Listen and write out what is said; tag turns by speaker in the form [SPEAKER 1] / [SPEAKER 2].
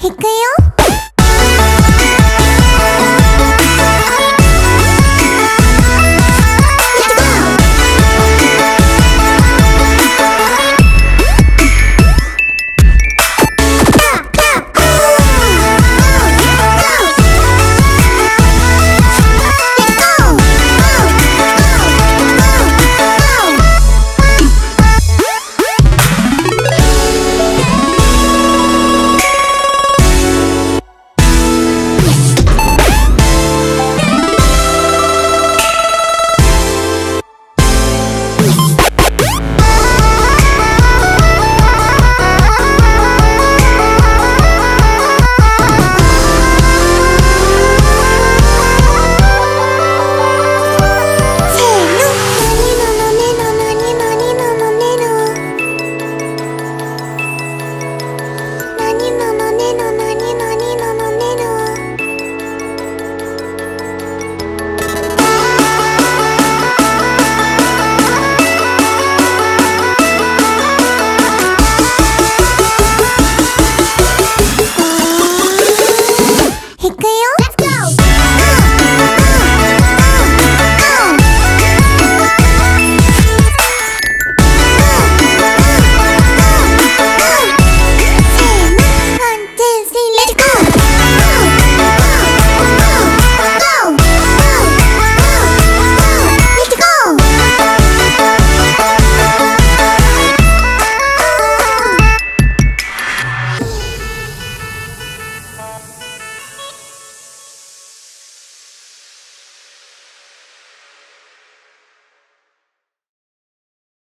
[SPEAKER 1] 弾くよ。